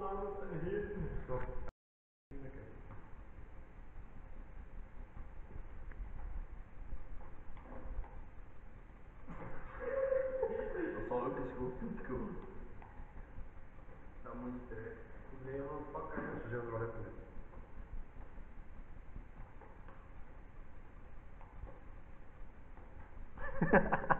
الله عن التأهيل صعب اسمه كنتكم سامو يستريح كلية مفكر جاب روحك Ha ha ha.